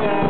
Yeah.